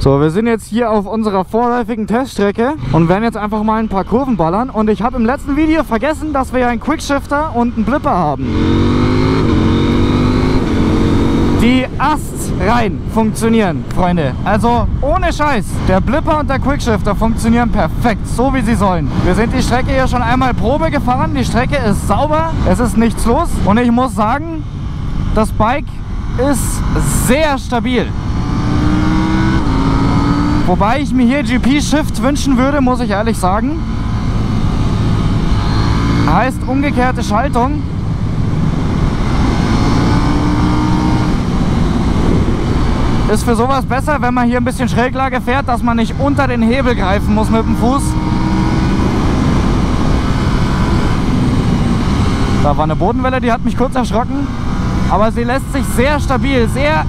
So, wir sind jetzt hier auf unserer vorläufigen Teststrecke und werden jetzt einfach mal ein paar Kurven ballern. Und ich habe im letzten Video vergessen, dass wir ja einen Quickshifter und einen Blipper haben. Die astrein funktionieren, Freunde. Also ohne Scheiß. Der Blipper und der Quickshifter funktionieren perfekt, so wie sie sollen. Wir sind die Strecke hier schon einmal Probe gefahren. Die Strecke ist sauber, es ist nichts los. Und ich muss sagen, das Bike ist sehr stabil. Wobei ich mir hier GP Shift wünschen würde, muss ich ehrlich sagen. Heißt umgekehrte Schaltung. Ist für sowas besser, wenn man hier ein bisschen Schräglage fährt, dass man nicht unter den Hebel greifen muss mit dem Fuß. Da war eine Bodenwelle, die hat mich kurz erschrocken. Aber sie lässt sich sehr stabil, sehr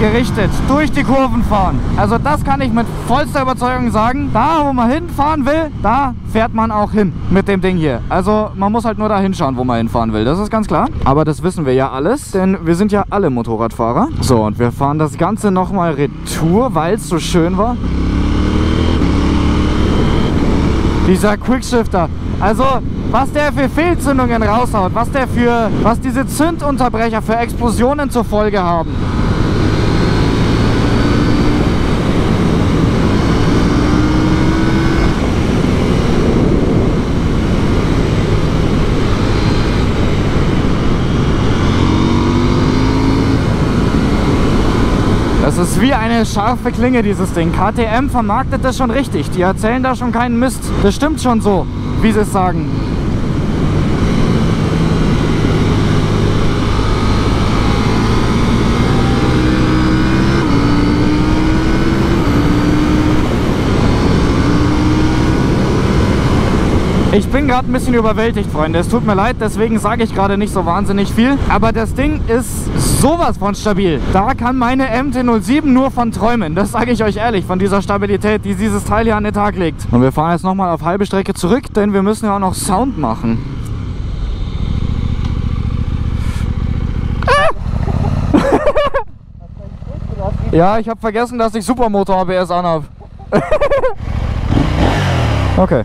zielgerichtet durch die Kurven fahren. Also das kann ich mit vollster Überzeugung sagen. Da, wo man hinfahren will, da fährt man auch hin mit dem Ding hier. Also man muss halt nur da hinschauen, wo man hinfahren will. Das ist ganz klar. Aber das wissen wir ja alles, denn wir sind ja alle Motorradfahrer. So, und wir fahren das Ganze nochmal retour, weil es so schön war. Dieser Quickshifter. Also, was der für Fehlzündungen raushaut, was der für, was diese Zündunterbrecher für Explosionen zur Folge haben. Ist wie eine scharfe Klinge, dieses Ding. KTM vermarktet das schon richtig. Die erzählen da schon keinen Mist. Das stimmt schon so, wie sie es sagen. Ich bin gerade ein bisschen überwältigt, Freunde. Es tut mir leid, deswegen sage ich gerade nicht so wahnsinnig viel. Aber das Ding ist sowas von stabil. Da kann meine MT-07 nur von träumen. Das sage ich euch ehrlich, von dieser Stabilität, die dieses Teil hier an den Tag legt. Und wir fahren jetzt nochmal auf halbe Strecke zurück, denn wir müssen ja auch noch Sound machen. Ja, ich habe vergessen, dass ich Supermotor ABS anhab. okay.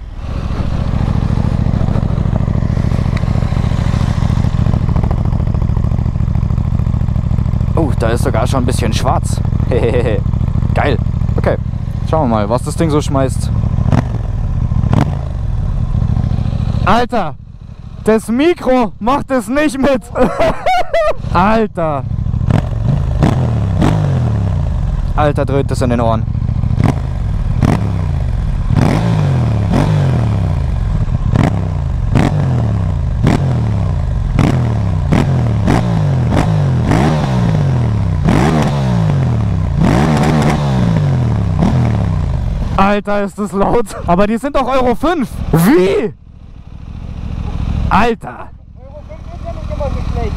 Oh, da ist sogar schon ein bisschen schwarz. Geil. Okay, schauen wir mal, was das Ding so schmeißt. Alter, das Mikro macht es nicht mit. Alter. Alter, dröhnt es in den Ohren. Alter, ist das laut. Aber die sind doch Euro 5. Wie? Alter. Euro 5 ist ja nicht immer so schlecht.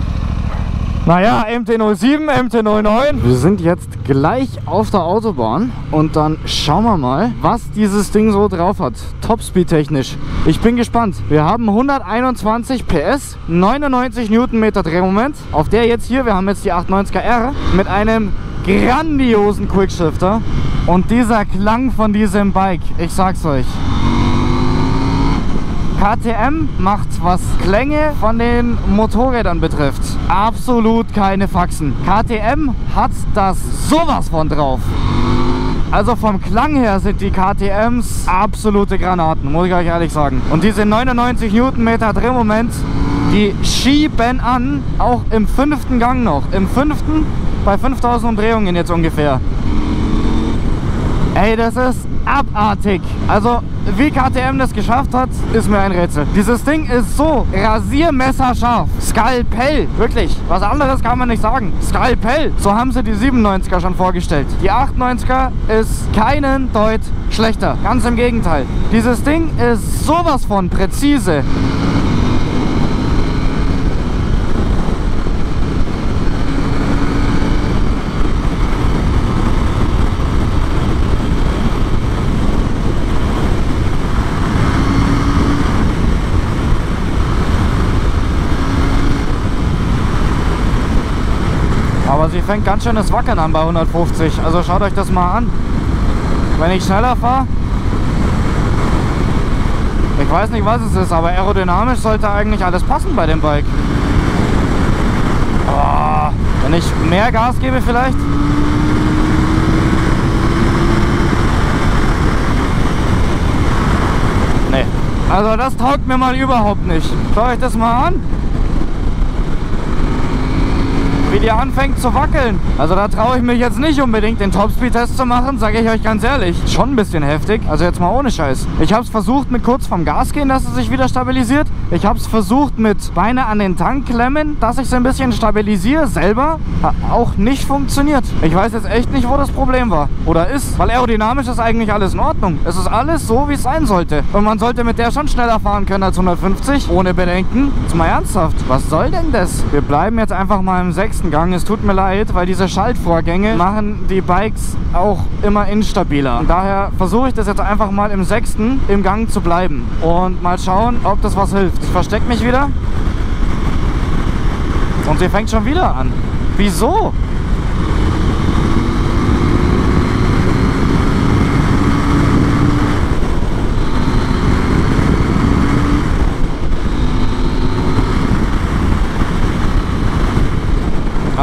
Naja, MT-07, MT-09. Wir sind jetzt gleich auf der Autobahn und dann schauen wir mal, was dieses Ding so drauf hat. Topspeed technisch. Ich bin gespannt. Wir haben 121 PS, 99 Newtonmeter Drehmoment. Auf der jetzt hier, wir haben jetzt die 890er R mit einem grandiosen Quickshifter. Und dieser Klang von diesem Bike, ich sag's euch. KTM macht, was Klänge von den Motorrädern betrifft, absolut keine Faxen. KTM hat das sowas von drauf. Also vom Klang her sind die KTMs absolute Granaten, muss ich euch ehrlich sagen. Und diese 99 Newtonmeter Drehmoment, die schieben an, auch im fünften Gang noch. Im fünften bei 5000 Umdrehungen jetzt ungefähr. Ey, das ist abartig. Also, wie KTM das geschafft hat, ist mir ein Rätsel. Dieses Ding ist so rasiermesserscharf. Skalpell, wirklich. Was anderes kann man nicht sagen. Skalpell. So haben sie die 97er schon vorgestellt. Die 98er ist keinen Deut schlechter. Ganz im Gegenteil. Dieses Ding ist sowas von präzise. Sie fängt ganz schönes Wackeln an bei 150. Also schaut euch das mal an. Wenn ich schneller fahre, ich weiß nicht, was es ist, aber aerodynamisch sollte eigentlich alles passen bei dem Bike. Oh, wenn ich mehr Gas gebe vielleicht. Nee. Also das taugt mir mal überhaupt nicht. Schaut euch das mal an wie die anfängt zu wackeln. Also da traue ich mich jetzt nicht unbedingt den Topspeed-Test zu machen, sage ich euch ganz ehrlich. Schon ein bisschen heftig, also jetzt mal ohne Scheiß. Ich habe es versucht mit kurz vom Gas gehen, dass es sich wieder stabilisiert. Ich habe es versucht mit Beine an den Tank klemmen, dass ich es ein bisschen stabilisiere, selber. Hat auch nicht funktioniert. Ich weiß jetzt echt nicht, wo das Problem war oder ist, weil aerodynamisch ist eigentlich alles in Ordnung. Es ist alles so, wie es sein sollte. Und man sollte mit der schon schneller fahren können als 150, ohne Bedenken. Jetzt mal ernsthaft, was soll denn das? Wir bleiben jetzt einfach mal im 6 nächsten Gang. Es tut mir leid, weil diese Schaltvorgänge machen die Bikes auch immer instabiler. Und daher versuche ich das jetzt einfach mal im sechsten im Gang zu bleiben und mal schauen, ob das was hilft. Ich verstecke mich wieder und sie fängt schon wieder an. Wieso?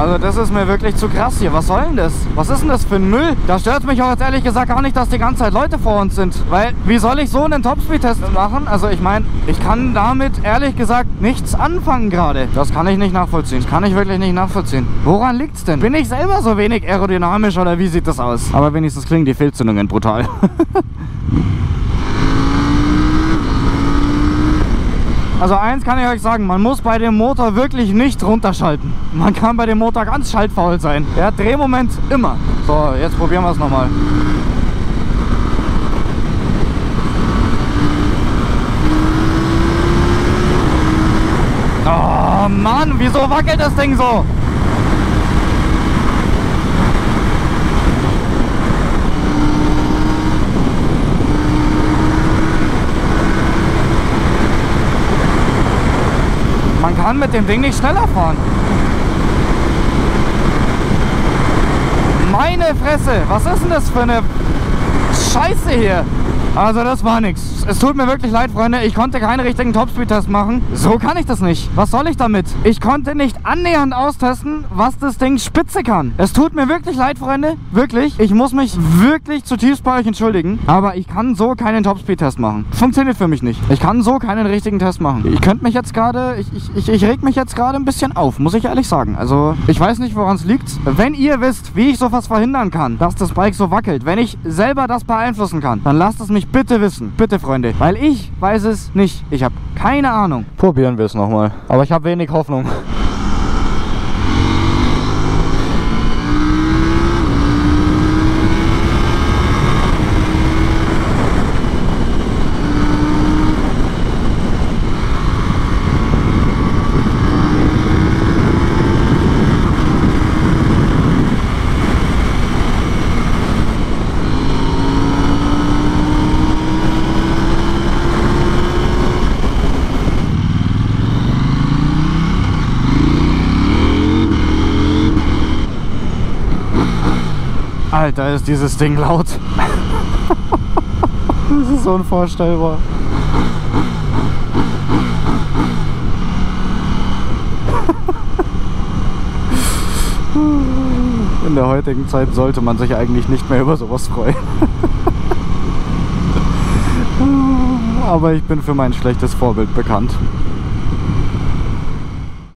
Also das ist mir wirklich zu krass hier. Was soll denn das? Was ist denn das für ein Müll? Da stört mich auch jetzt ehrlich gesagt gar nicht, dass die ganze Zeit Leute vor uns sind. Weil, wie soll ich so einen Topspeed-Test machen? Also ich meine, ich kann damit ehrlich gesagt nichts anfangen gerade. Das kann ich nicht nachvollziehen. Das kann ich wirklich nicht nachvollziehen. Woran liegt's denn? Bin ich selber so wenig aerodynamisch oder wie sieht das aus? Aber wenigstens klingen die Fehlzündungen brutal. Also eins kann ich euch sagen, man muss bei dem Motor wirklich nicht runterschalten. Man kann bei dem Motor ganz schaltfaul sein. Der hat Drehmoment immer. So, jetzt probieren wir es nochmal. Oh Mann, wieso wackelt das Ding so? Man kann mit dem Ding nicht schneller fahren. Meine Fresse, was ist denn das für eine Scheiße hier? Also das war nichts. Es tut mir wirklich leid, Freunde. Ich konnte keinen richtigen Topspeed-Test machen. So kann ich das nicht. Was soll ich damit? Ich konnte nicht annähernd austesten, was das Ding spitze kann. Es tut mir wirklich leid, Freunde. Wirklich. Ich muss mich wirklich zutiefst bei euch entschuldigen. Aber ich kann so keinen Topspeed-Test machen. Funktioniert für mich nicht. Ich kann so keinen richtigen Test machen. Ich könnte mich jetzt gerade... Ich, ich, ich, ich reg mich jetzt gerade ein bisschen auf, muss ich ehrlich sagen. Also ich weiß nicht, woran es liegt. Wenn ihr wisst, wie ich sowas verhindern kann, dass das Bike so wackelt, wenn ich selber das beeinflussen kann, dann lasst es mich mich bitte wissen. Bitte, Freunde. Weil ich weiß es nicht. Ich habe keine Ahnung. Probieren wir es nochmal. Aber ich habe wenig Hoffnung. Alter, ist dieses Ding laut. das ist unvorstellbar. In der heutigen Zeit sollte man sich eigentlich nicht mehr über sowas freuen. Aber ich bin für mein schlechtes Vorbild bekannt.